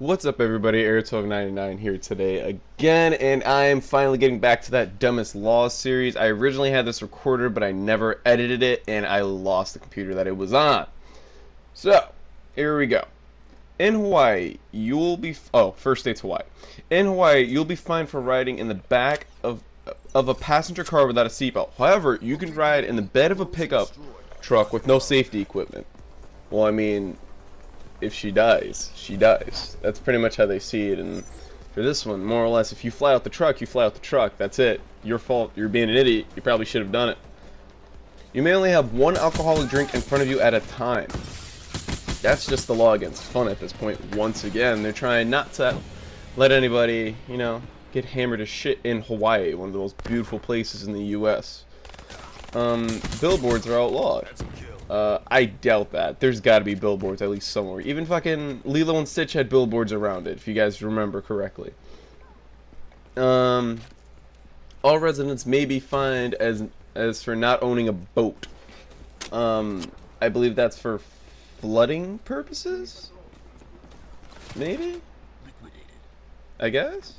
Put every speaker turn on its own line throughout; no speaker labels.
What's up everybody, Air1299 here today again, and I am finally getting back to that Dumbest Laws series. I originally had this recorded, but I never edited it, and I lost the computer that it was on. So, here we go. In Hawaii, you'll be, oh, first state's Hawaii. In Hawaii, you'll be fined for riding in the back of, of a passenger car without a seatbelt. However, you can ride in the bed of a pickup truck with no safety equipment. Well, I mean, if she dies, she dies. That's pretty much how they see it. And for this one, more or less, if you fly out the truck, you fly out the truck. That's it. Your fault. You're being an idiot. You probably should have done it. You may only have one alcoholic drink in front of you at a time. That's just the law against fun at this point. Once again, they're trying not to let anybody, you know, get hammered as shit in Hawaii, one of the most beautiful places in the U.S. Um, billboards are outlawed. Uh, I doubt that. There's got to be billboards at least somewhere. Even fucking Lilo and Stitch had billboards around it, if you guys remember correctly. Um, all residents may be fined as as for not owning a boat. Um, I believe that's for flooding purposes. Maybe. I guess.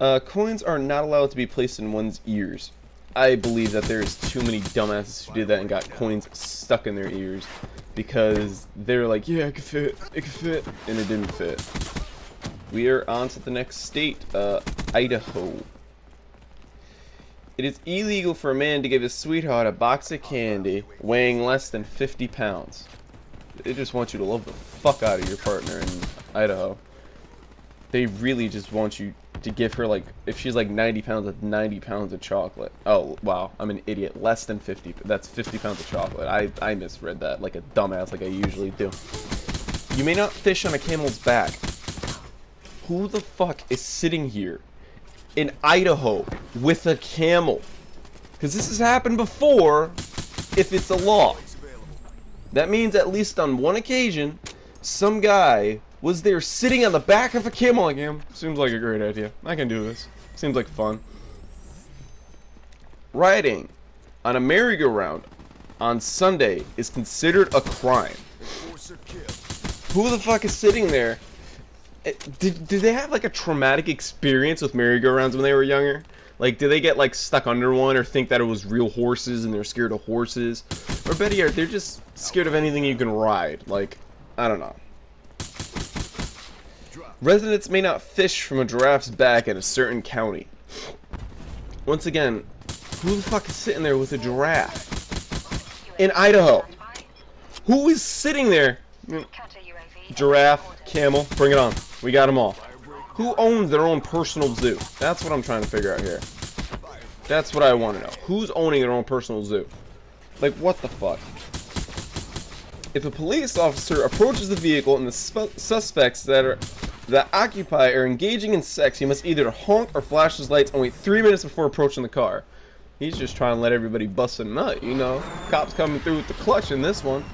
Uh, coins are not allowed to be placed in one's ears. I believe that there's too many dumbasses who did that and got coins stuck in their ears because they're like, yeah, it could fit, it could fit, and it didn't fit. We are on to the next state, uh, Idaho. It is illegal for a man to give his sweetheart a box of candy weighing less than 50 pounds. They just want you to love the fuck out of your partner in Idaho. They really just want you to give her like if she's like 90 pounds of 90 pounds of chocolate. Oh wow i'm an idiot. Less than 50 that's 50 pounds of chocolate. I i misread that like a dumbass like i usually do. You may not fish on a camel's back. Who the fuck is sitting here in idaho with a camel? Because this has happened before if it's a law. That means at least on one occasion some guy was there sitting on the back of a camel him. Seems like a great idea. I can do this. Seems like fun. Riding on a merry-go-round on Sunday is considered a crime. Who the fuck is sitting there? Eh, did, did they have like a traumatic experience with merry-go-rounds when they were younger? Like, did they get like stuck under one or think that it was real horses and they're scared of horses? Or better yet, they're just scared of anything you can ride. Like, I don't know. Residents may not fish from a giraffe's back in a certain county. Once again, who the fuck is sitting there with a giraffe? In Idaho. Who is sitting there? Giraffe, camel, bring it on. We got them all. Who owns their own personal zoo? That's what I'm trying to figure out here. That's what I want to know. Who's owning their own personal zoo? Like, what the fuck? If a police officer approaches the vehicle and the suspects that are that occupy are engaging in sex, he must either honk or flash his lights and wait three minutes before approaching the car. He's just trying to let everybody bust a nut, you know. Cops coming through with the clutch in this one.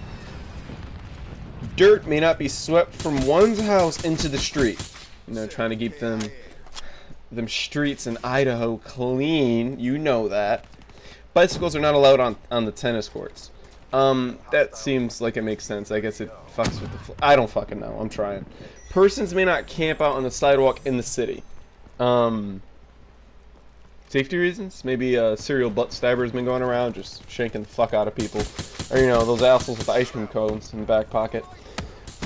Dirt may not be swept from one's house into the street. You know, trying to keep them them streets in Idaho clean. You know that. Bicycles are not allowed on, on the tennis courts. Um, that seems like it makes sense. I guess it fucks with the... I don't fucking know. I'm trying. Persons may not camp out on the sidewalk in the city. Um, safety reasons? Maybe a serial butt stabber has been going around just shanking the fuck out of people. Or, you know, those assholes with ice cream cones in the back pocket.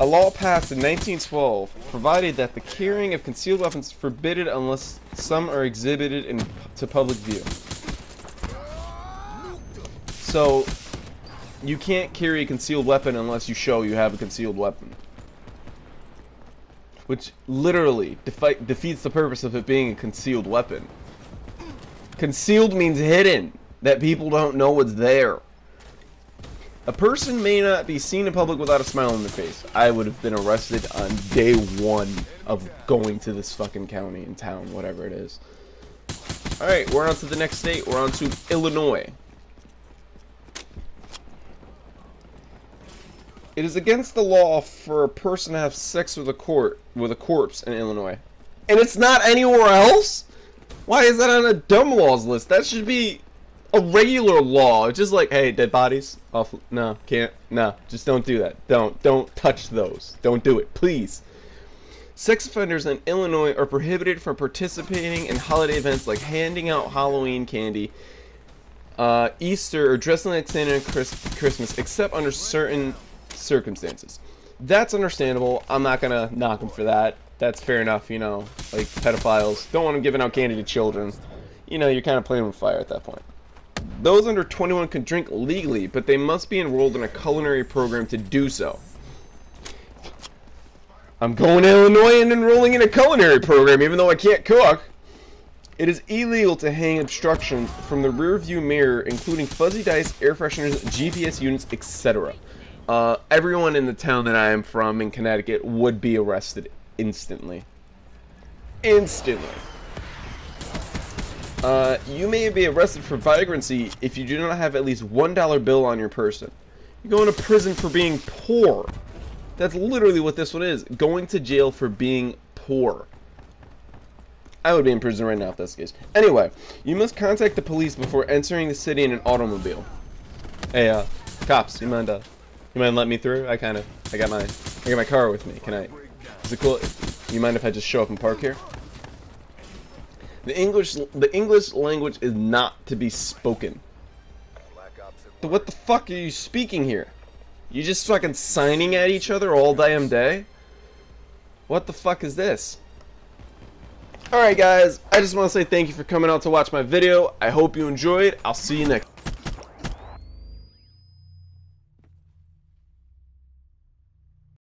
A law passed in 1912 provided that the carrying of concealed weapons forbidden unless some are exhibited in, to public view. So, you can't carry a concealed weapon unless you show you have a concealed weapon which literally defeats the purpose of it being a concealed weapon. Concealed means hidden, that people don't know what's there. A person may not be seen in public without a smile on their face. I would have been arrested on day one of going to this fucking county and town, whatever it is. Alright, we're on to the next state. We're on to Illinois. It is against the law for a person to have sex with a court with a corpse in Illinois. And it's not anywhere else? Why is that on a dumb laws list? That should be a regular law. It's just like, hey, dead bodies off no, can't. No, just don't do that. Don't don't touch those. Don't do it, please. Sex offenders in Illinois are prohibited from participating in holiday events like handing out Halloween candy, uh, Easter, or dressing like Santa and Chris Christmas, except under certain circumstances. That's understandable. I'm not gonna knock them for that. That's fair enough, you know. Like pedophiles don't want them giving out candy to children. You know, you're kind of playing with fire at that point. Those under 21 can drink legally, but they must be enrolled in a culinary program to do so. I'm going to Illinois and enrolling in a culinary program, even though I can't cook. It is illegal to hang obstructions from the rear view mirror, including fuzzy dice, air fresheners, GPS units, etc. Uh, everyone in the town that I am from in Connecticut would be arrested instantly. Instantly. Uh, you may be arrested for vagrancy if you do not have at least one dollar bill on your person. You're going to prison for being poor. That's literally what this one is. Going to jail for being poor. I would be in prison right now if that's the case. Anyway, you must contact the police before entering the city in an automobile. Hey, uh, cops, you mind, uh, you mind letting me through? I kind of, I got my, I got my car with me. Can I, is it cool? You mind if I just show up and park here? The English, the English language is not to be spoken. What the fuck are you speaking here? You just fucking signing at each other all damn day? What the fuck is this? Alright guys, I just want to say thank you for coming out to watch my video. I hope you enjoyed. I'll see you next